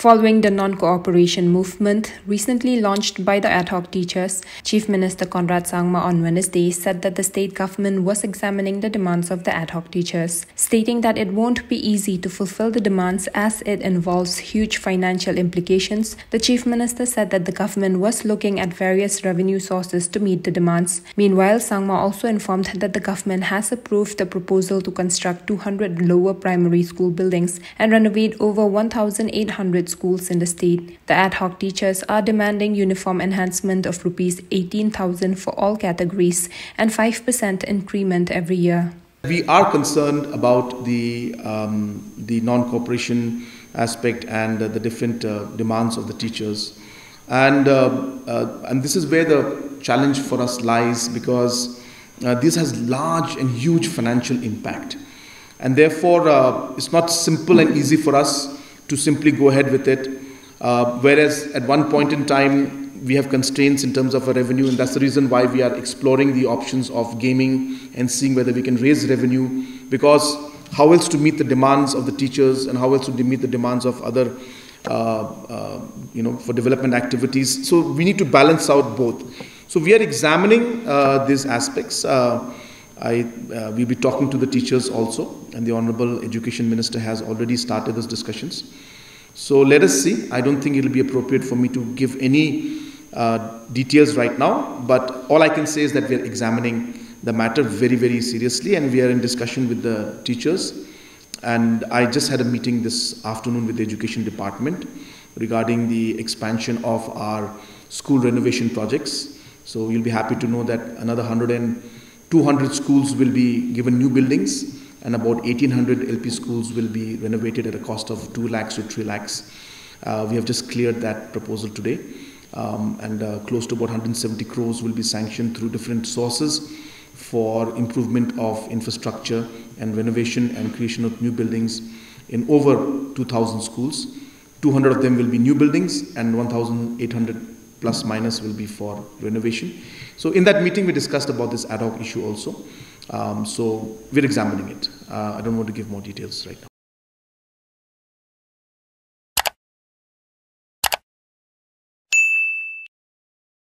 Following the non cooperation movement recently launched by the ad hoc teachers, Chief Minister Conrad Sangma on Wednesday said that the state government was examining the demands of the ad hoc teachers, stating that it won't be easy to fulfill the demands as it involves huge financial implications. The Chief Minister said that the government was looking at various revenue sources to meet the demands. Meanwhile, Sangma also informed that the government has approved a proposal to construct 200 lower primary school buildings and renovate over 1,800 schools in the state. The ad hoc teachers are demanding uniform enhancement of rupees 18,000 for all categories and 5% increment every year. We are concerned about the, um, the non-cooperation aspect and uh, the different uh, demands of the teachers. And, uh, uh and this is where the challenge for us lies because uh, this has large and huge financial impact. And therefore, uh, it's not simple and easy for us to simply go ahead with it. Uh, whereas at one point in time, we have constraints in terms of our revenue, and that's the reason why we are exploring the options of gaming and seeing whether we can raise revenue. Because how else to meet the demands of the teachers, and how else to meet the demands of other, uh, uh, you know, for development activities. So we need to balance out both. So we are examining uh, these aspects. I, uh, we'll be talking to the teachers also, and the Honorable Education Minister has already started those discussions. So let us see. I don't think it will be appropriate for me to give any uh, details right now, but all I can say is that we are examining the matter very, very seriously, and we are in discussion with the teachers. And I just had a meeting this afternoon with the Education Department regarding the expansion of our school renovation projects. So you'll be happy to know that another 100 and 200 schools will be given new buildings and about 1800 LP schools will be renovated at a cost of 2 lakhs to 3 lakhs. Uh, we have just cleared that proposal today um, and uh, close to about 170 crores will be sanctioned through different sources for improvement of infrastructure and renovation and creation of new buildings in over 2,000 schools. 200 of them will be new buildings and 1,800 plus minus will be for renovation. So in that meeting, we discussed about this ad hoc issue also. Um, so we're examining it. Uh, I don't want to give more details right now.